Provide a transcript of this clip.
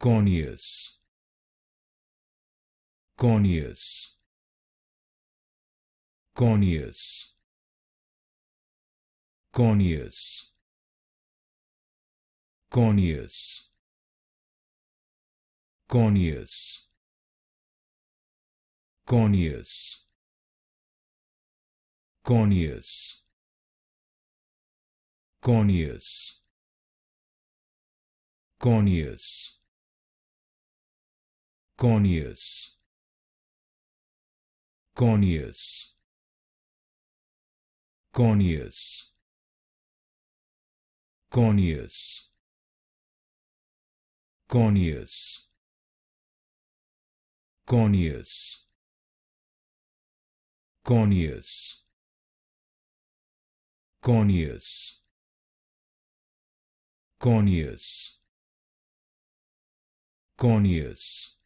Corneous. Corneous. Corneous. Corneous. Corneous. Corneous. Corneous. Corneous. Corneous. Corneous. Corneous. Corneous. Corneous. Corneous. Corneous. Corneous. Corneous. Corneous. Corneous. Corneous.